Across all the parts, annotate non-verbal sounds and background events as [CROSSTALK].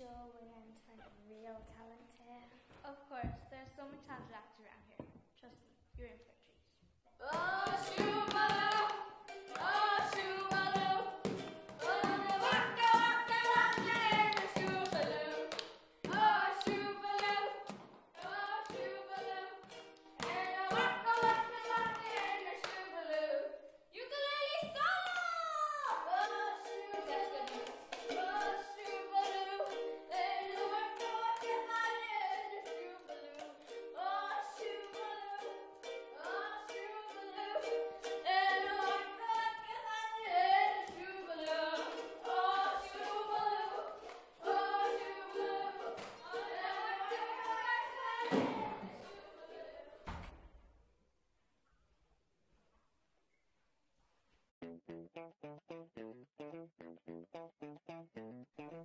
sure we're going to find real talent here. Of course.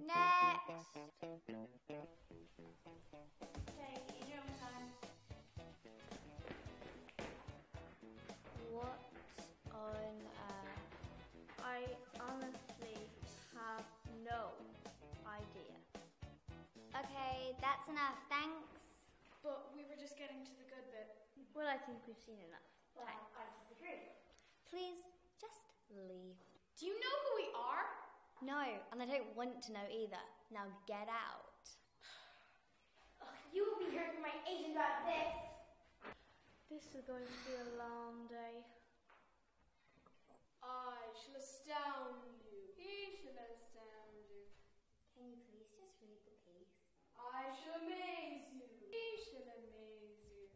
Next! Okay, your time. What on earth? I honestly have no idea. Okay, that's enough, thanks. But we were just getting to the good bit. Well, I think we've seen enough. Time. I disagree. Please, just leave. Do you know who we are? No, and I don't want to know either. Now get out. you will be hearing from my agent about this. This is going to be a long day. I shall astound you. He shall astound you. Can you please just read the piece? I shall amaze you. He shall amaze you.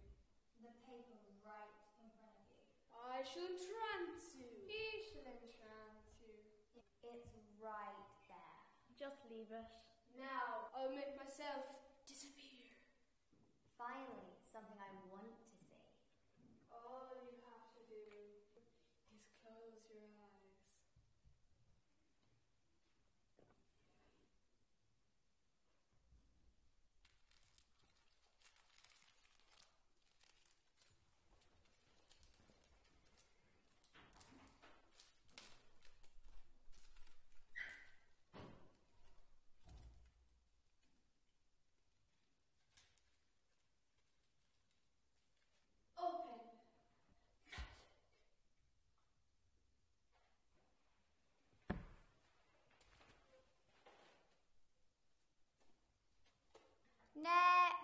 The paper right in front of you. I shall entrance you. He shall entrance you. It's right there. Just leave it. Now I'll make myself disappear. Finally, something I want to see. All you have to do is close your eyes. Open. Next!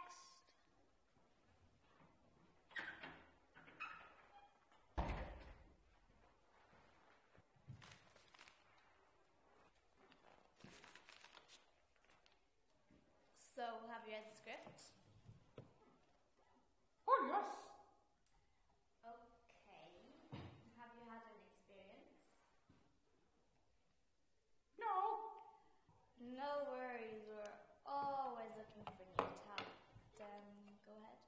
So, have you read the script? Oh, yes. Okay. Have you had an experience? No. No worries, we're always looking for new talent. Um, go ahead.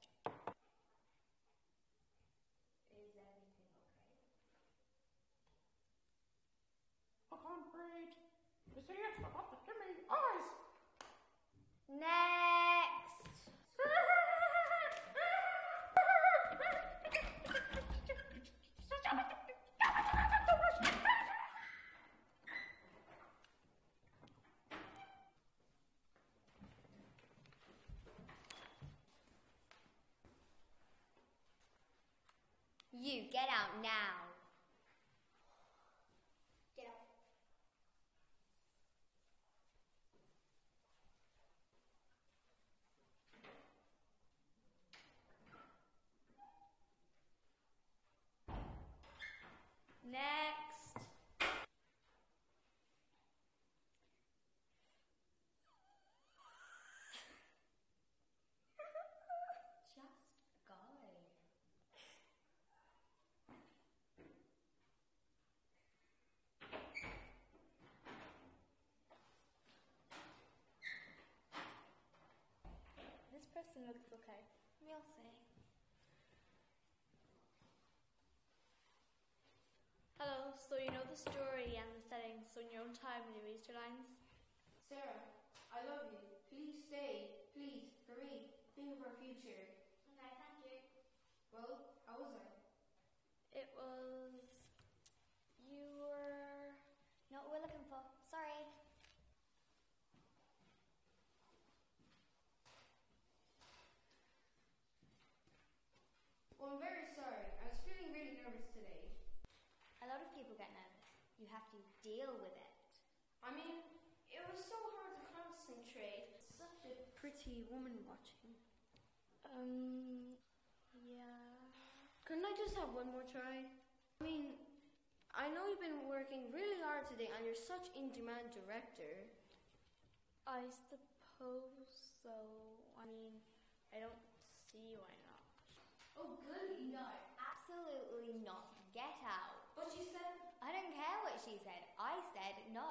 Is everything okay? I can't read. You Next! [LAUGHS] You get out now. Get out. Next. Just go. This person looks okay. We'll see. the story and the settings on your own time, Louise Lines. Sarah, I love you. Please stay. Please, for me. Think of our future. Okay, thank you. Well, how was I? It was... You were... Not what we're looking for. Sorry. Well, I'm very You have to deal with it. I mean, it was so hard to concentrate. Such a pretty woman watching. Um, yeah. Couldn't I just have one more try? I mean, I know you've been working really hard today and you're such in-demand director. I suppose so. I mean, I don't see why not. Oh, goody. No, absolutely not. Get out. But you said care what she said. I said no.